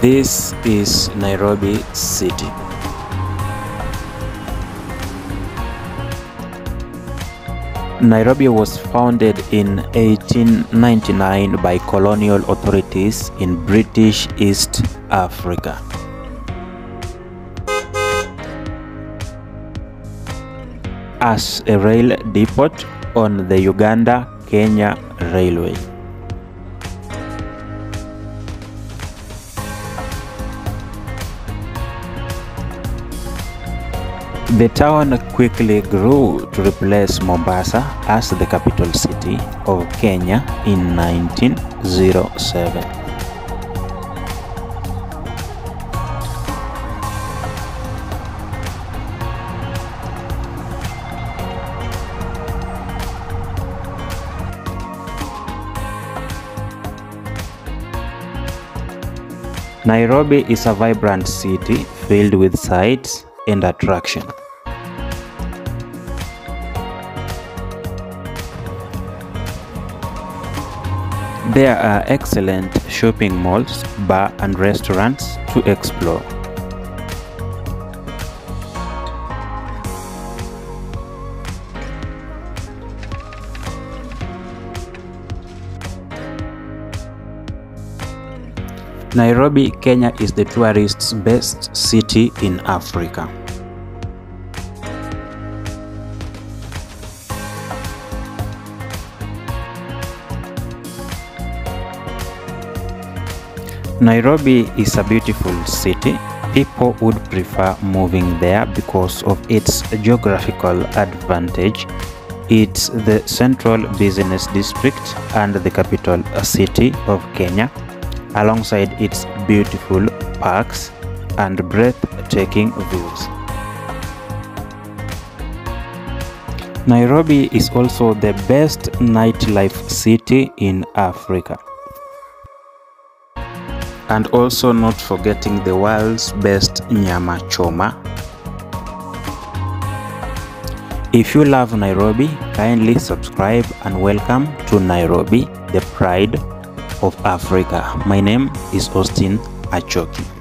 This is Nairobi City. Nairobi was founded in 1899 by colonial authorities in British East Africa. As a rail depot on the Uganda-Kenya Railway. The town quickly grew to replace Mombasa as the capital city of Kenya in 1907. Nairobi is a vibrant city filled with sights and attraction. There are excellent shopping malls, bar and restaurants to explore. Nairobi, Kenya is the tourists' best city in Africa. Nairobi is a beautiful city. People would prefer moving there because of its geographical advantage. It's the central business district and the capital city of Kenya alongside its beautiful parks and breathtaking views. Nairobi is also the best nightlife city in Africa. And also not forgetting the world's best nyama choma. If you love Nairobi, kindly subscribe and welcome to Nairobi, the pride of Africa. My name is Austin Achoki.